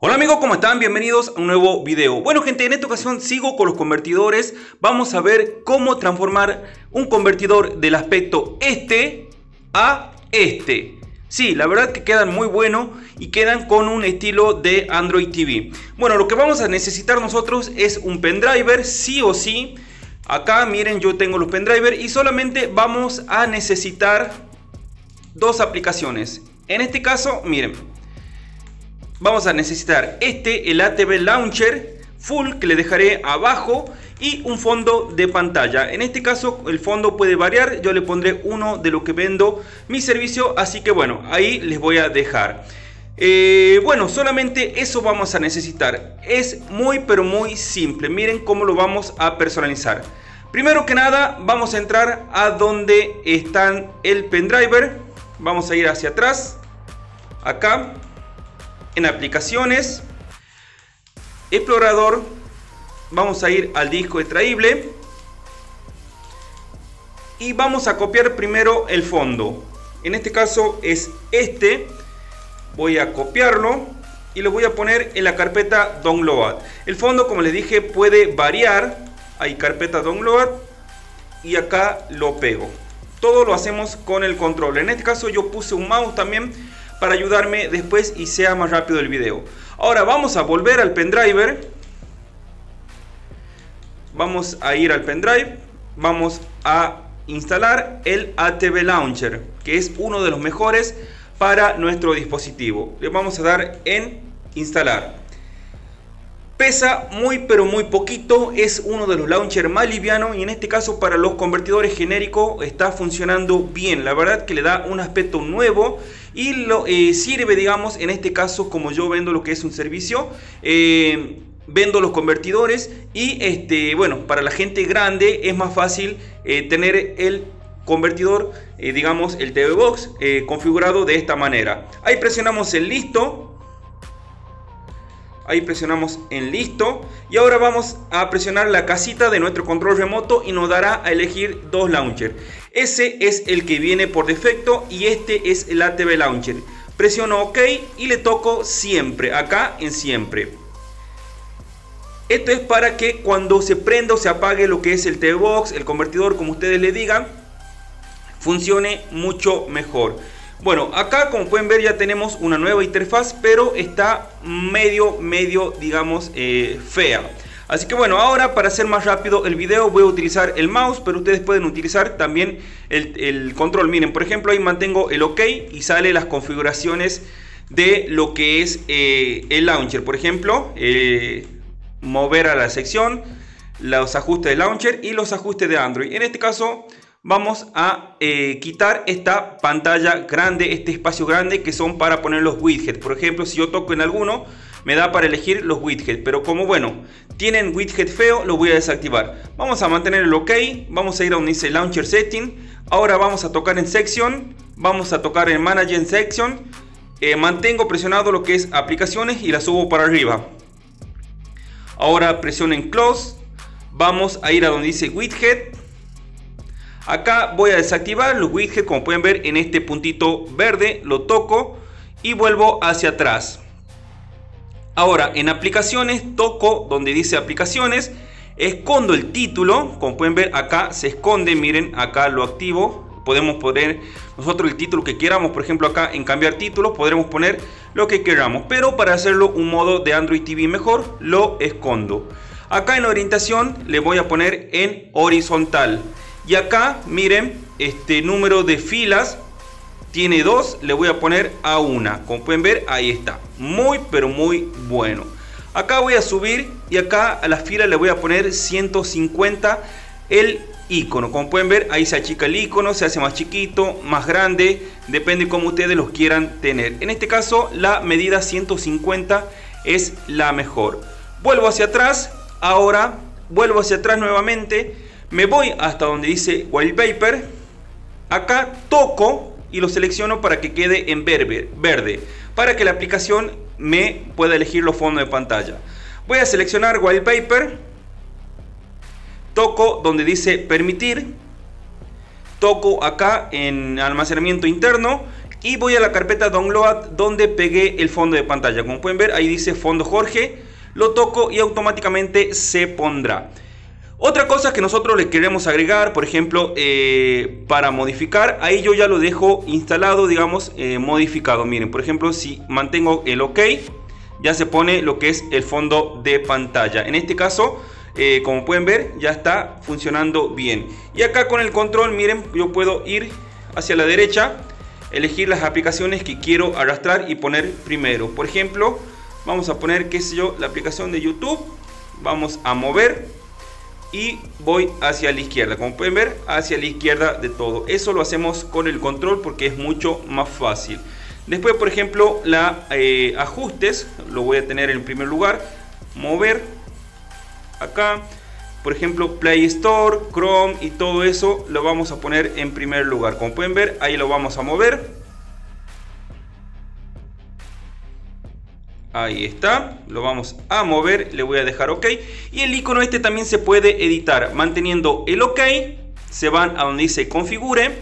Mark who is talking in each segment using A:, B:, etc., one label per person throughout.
A: Hola amigos, ¿cómo están? Bienvenidos a un nuevo video. Bueno gente, en esta ocasión sigo con los convertidores. Vamos a ver cómo transformar un convertidor del aspecto este a este. Sí, la verdad que quedan muy buenos y quedan con un estilo de Android TV. Bueno, lo que vamos a necesitar nosotros es un pendriver, sí o sí. Acá miren, yo tengo los pendriver y solamente vamos a necesitar dos aplicaciones. En este caso, miren, vamos a necesitar este, el ATV Launcher Full, que le dejaré abajo, y un fondo de pantalla. En este caso, el fondo puede variar, yo le pondré uno de lo que vendo mi servicio, así que bueno, ahí les voy a dejar. Eh, bueno, solamente eso vamos a necesitar. Es muy pero muy simple. Miren cómo lo vamos a personalizar. Primero que nada, vamos a entrar a donde están el pendriver. Vamos a ir hacia atrás. Acá en aplicaciones, explorador, vamos a ir al disco extraíble y vamos a copiar primero el fondo. En este caso es este. Voy a copiarlo y lo voy a poner en la carpeta download. El fondo, como les dije, puede variar. Hay carpeta download y acá lo pego. Todo lo hacemos con el control. En este caso yo puse un mouse también para ayudarme después y sea más rápido el video. Ahora vamos a volver al pendriver. Vamos a ir al pendrive. Vamos a instalar el ATV Launcher, que es uno de los mejores para nuestro dispositivo. Le vamos a dar en instalar. Pesa muy pero muy poquito, es uno de los launchers más livianos y en este caso para los convertidores genéricos está funcionando bien. La verdad que le da un aspecto nuevo y lo eh, sirve digamos en este caso como yo vendo lo que es un servicio. Eh, vendo los convertidores y este bueno para la gente grande es más fácil eh, tener el convertidor digamos el TV Box configurado de esta manera ahí presionamos el listo Ahí presionamos en listo. Y ahora vamos a presionar la casita de nuestro control remoto y nos dará a elegir dos launchers. Ese es el que viene por defecto y este es el ATV Launcher. Presiono OK y le toco siempre, acá en siempre. Esto es para que cuando se prenda o se apague lo que es el TV Box, el convertidor, como ustedes le digan, funcione mucho mejor. Bueno, acá como pueden ver ya tenemos una nueva interfaz, pero está medio, medio, digamos, eh, fea. Así que bueno, ahora para hacer más rápido el video voy a utilizar el mouse, pero ustedes pueden utilizar también el, control. Miren, por ejemplo, ahí mantengo el OK y sale las configuraciones de lo que es eh, el launcher. Por ejemplo, eh, mover a la sección, los ajustes de launcher y los ajustes de Android. En este caso vamos a eh, quitar esta pantalla grande, este espacio grande que son para poner los widgets. Por ejemplo, si yo toco en alguno, me da para elegir los widgets. Pero como bueno, tienen widget feo, lo voy a desactivar. Vamos a mantener el OK, vamos a ir a donde dice Launcher Setting. Ahora vamos a tocar en Section, vamos a tocar en Manage Section. Eh, mantengo presionado lo que es aplicaciones y la subo para arriba. Ahora presiono en Close. Vamos a ir a donde dice Widget Acá voy a desactivar los widgets como pueden ver en este puntito verde. Lo toco y vuelvo hacia atrás. Ahora en aplicaciones toco donde dice aplicaciones. Escondo el título. Como pueden ver acá se esconde. Miren acá lo activo. Podemos poner nosotros el título que queramos. Por ejemplo acá en cambiar título podremos poner lo que queramos. Pero para hacerlo un modo de Android TV mejor lo escondo. Acá en orientación le voy a poner en horizontal. Y acá, miren, este número de filas tiene dos, le voy a poner a una. Como pueden ver, ahí está. Muy, pero muy bueno. Acá voy a subir y acá a la fila le voy a poner 150 el icono. Como pueden ver, ahí se achica el icono, se hace más chiquito, más grande, depende cómo ustedes los quieran tener. En este caso, la medida 150 es la mejor. Vuelvo hacia atrás, ahora vuelvo hacia atrás nuevamente me voy hasta donde dice Wallpaper. Acá toco y lo selecciono para que quede en verde, para que la aplicación me pueda elegir los fondos de pantalla. Voy a seleccionar Wallpaper. Toco donde dice permitir. Toco acá en almacenamiento interno. y voy a la carpeta download donde pegué el fondo de pantalla. Como pueden ver ahí dice fondo Jorge, lo toco y automáticamente se pondrá. Otra cosa que nosotros le queremos agregar, por ejemplo, eh, para modificar, ahí yo ya lo dejo instalado, digamos, eh, modificado. Miren, por ejemplo, si mantengo el OK, ya se pone lo que es el fondo de pantalla. En este caso, eh, como pueden ver, ya está funcionando bien. Y acá con el control, miren, yo puedo ir hacia la derecha, elegir las aplicaciones que quiero arrastrar y poner primero. Por ejemplo, vamos a poner, qué sé yo, la aplicación de YouTube. Vamos a mover y voy hacia la izquierda. Como pueden ver, hacia la izquierda de todo. Eso lo hacemos con el control porque es mucho más fácil. Después, por ejemplo, la eh, ajustes, lo voy a tener en primer lugar. Mover acá. Por ejemplo, Play Store, Chrome y todo eso lo vamos a poner en primer lugar. Como pueden ver, ahí lo vamos a mover. Ahí está, lo vamos a mover, le voy a dejar OK. Y el icono este también se puede editar manteniendo el OK. Se van a donde dice configure.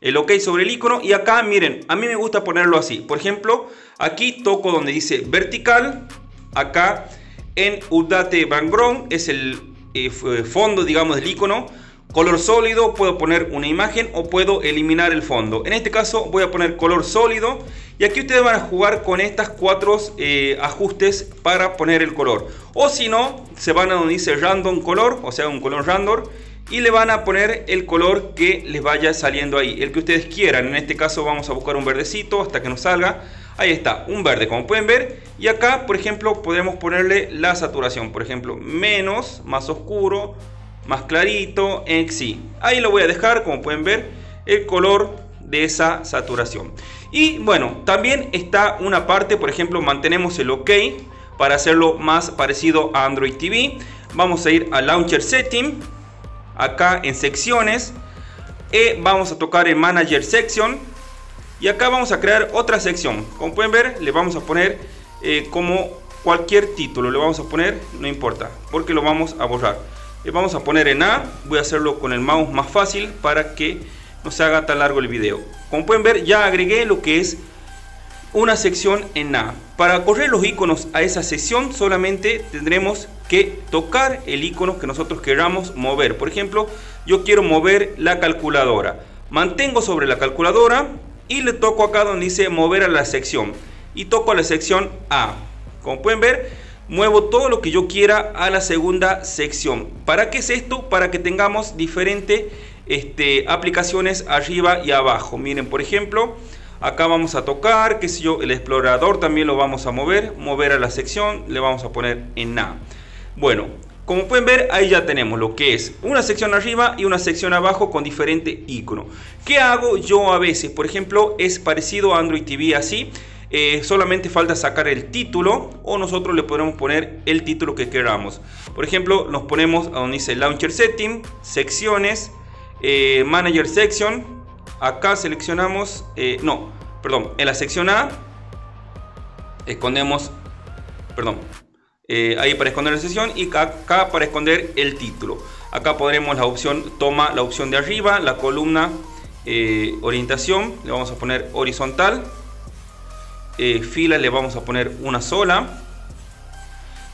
A: El OK sobre el icono. Y acá miren, a mí me gusta ponerlo así. Por ejemplo, aquí toco donde dice vertical. Acá en Udate Background es el eh, fondo, digamos, del icono. Color sólido, puedo poner una imagen o puedo eliminar el fondo. En este caso voy a poner color sólido y aquí ustedes van a jugar con estas cuatro eh, ajustes para poner el color. O si no, se van a donde dice random color, o sea un color random y le van a poner el color que les vaya saliendo ahí, el que ustedes quieran. En este caso vamos a buscar un verdecito hasta que nos salga. Ahí está, un verde como pueden ver. Y acá, por ejemplo, podemos ponerle la saturación. Por ejemplo, menos, más oscuro, más clarito en sí. Ahí lo voy a dejar, como pueden ver, el color de esa saturación. Y bueno, también está una parte, por ejemplo, mantenemos el OK para hacerlo más parecido a Android TV. Vamos a ir a Launcher Setting, acá en secciones, y vamos a tocar en Manager Section. Y acá vamos a crear otra sección. Como pueden ver, le vamos a poner eh, como cualquier título. Le vamos a poner, no importa, porque lo vamos a borrar vamos a poner en A, voy a hacerlo con el mouse más fácil para que no se haga tan largo el video. Como pueden ver ya agregué lo que es una sección en A. Para correr los iconos a esa sección solamente tendremos que tocar el icono que nosotros queramos mover. Por ejemplo, yo quiero mover la calculadora. Mantengo sobre la calculadora y le toco acá donde dice mover a la sección. Y toco a la sección A. Como pueden ver, muevo todo lo que yo quiera a la segunda sección. ¿Para qué es esto? Para que tengamos diferentes este, aplicaciones arriba y abajo. Miren, por ejemplo, acá vamos a tocar, qué sé yo, el explorador también lo vamos a mover, mover a la sección, le vamos a poner en A. Bueno, como pueden ver, ahí ya tenemos lo que es una sección arriba y una sección abajo con diferente icono. ¿Qué hago yo a veces? Por ejemplo, es parecido a Android TV así. Eh, solamente falta sacar el título o nosotros le podemos poner el título que queramos. Por ejemplo, nos ponemos a donde dice Launcher Setting, secciones, eh, Manager Section. Acá seleccionamos, eh, no, perdón, en la sección A escondemos, perdón, ahí para esconder la sección y acá para esconder el título. Acá podremos la opción, toma la opción de arriba, la columna orientación, le vamos a poner horizontal eh, fila le vamos a poner una sola.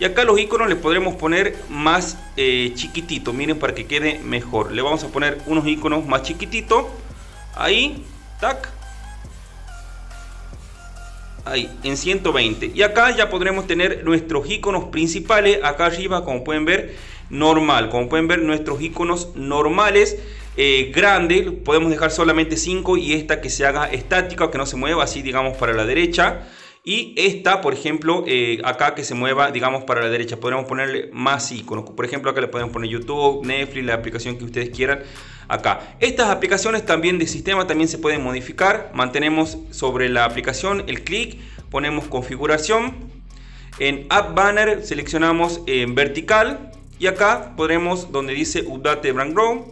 A: Y acá los iconos le podremos poner más eh, chiquitito, miren para que quede mejor. Le vamos a poner unos iconos más chiquititos. Ahí, tac. Ahí, en 120. Y acá ya podremos tener nuestros iconos principales. Acá arriba, como pueden ver, normal. Como pueden ver, nuestros iconos normales eh, grande, podemos dejar solamente 5 y esta que se haga estática, que no se mueva así, digamos, para la derecha. Y esta, por ejemplo, eh, acá que se mueva, digamos, para la derecha. Podemos ponerle más iconos. Por ejemplo, acá le podemos poner YouTube, Netflix, la aplicación que ustedes quieran. Acá. Estas aplicaciones también de sistema también se pueden modificar. Mantenemos sobre la aplicación el clic, ponemos configuración. En App Banner seleccionamos en vertical. Y acá podremos, donde dice Update Brand Grow,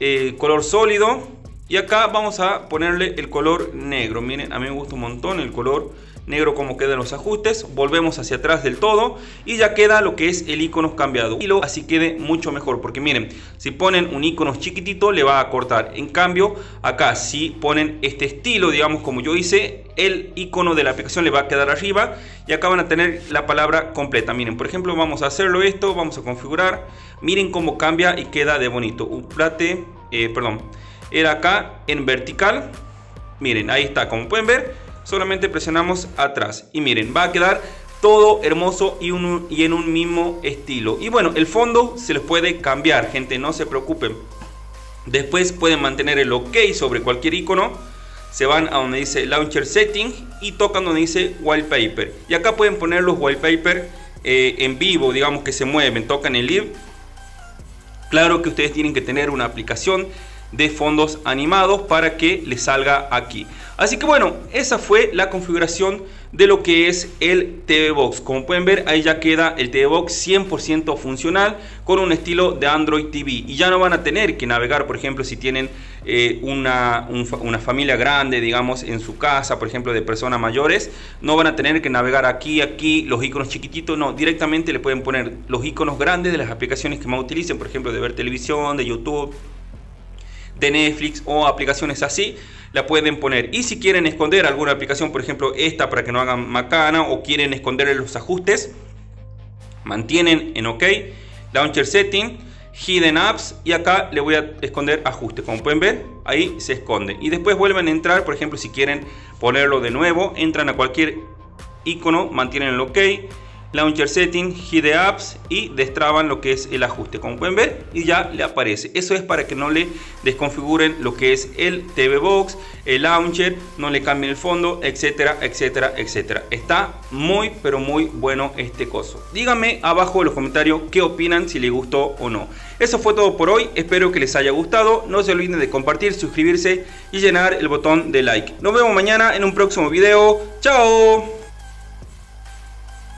A: eh, color sólido. Y acá vamos a ponerle el color negro. Miren, a mí me gusta un montón el color negro como quedan los ajustes, volvemos hacia atrás del todo y ya queda lo que es el icono cambiado. Y lo así quede mucho mejor, porque miren, si ponen un icono chiquitito le va a cortar. En cambio, acá si ponen este estilo, digamos como yo hice, el icono de la aplicación le va a quedar arriba y acá van a tener la palabra completa. Miren, por ejemplo, vamos a hacerlo esto, vamos a configurar. Miren cómo cambia y queda de bonito. Un plate, eh, perdón, era acá en vertical. Miren, ahí está, como pueden ver solamente presionamos atrás. Y miren va a quedar todo hermoso y, en un mismo estilo. Y bueno el fondo se les puede cambiar gente no se preocupen. Después pueden mantener el ok sobre cualquier icono. Se van a donde dice launcher setting y tocan donde dice wallpaper. Y acá pueden poner los wallpaper eh, en vivo digamos que se mueven tocan el live. Claro que ustedes tienen que tener una aplicación de fondos animados para que les salga aquí. Así que bueno, esa fue la configuración de lo que es el TV Box. Como pueden ver, ahí ya queda el TV Box 100% funcional con un estilo de Android TV. Y ya no van a tener que navegar, por ejemplo, si tienen eh, una, una, familia grande, digamos, en su casa, por ejemplo, de personas mayores, no van a tener que navegar aquí, aquí, los iconos chiquititos, no, directamente le pueden poner los iconos grandes de las aplicaciones que más utilicen, por ejemplo, de ver televisión, de YouTube de Netflix o aplicaciones así, la pueden poner. Y si quieren esconder alguna aplicación, por ejemplo esta para que no hagan macana o quieren esconder los ajustes, mantienen en OK, Launcher Setting, Hidden Apps y acá le voy a esconder ajuste. Como pueden ver, ahí se esconde. Y después vuelven a entrar, por ejemplo, si quieren ponerlo de nuevo, entran a cualquier icono, mantienen el OK Launcher Setting, Hide Apps y destraban lo que es el ajuste. Como pueden ver, y ya le aparece. Eso es para que no le desconfiguren lo que es el TV Box, el Launcher, no le cambien el fondo, etcétera, etcétera, etcétera. Está muy, pero muy bueno este coso. Díganme abajo en los comentarios qué opinan, si les gustó o no. Eso fue todo por hoy. Espero que les haya gustado. No se olviden de compartir, suscribirse y llenar el botón de like. Nos vemos mañana en un próximo video. ¡Chao!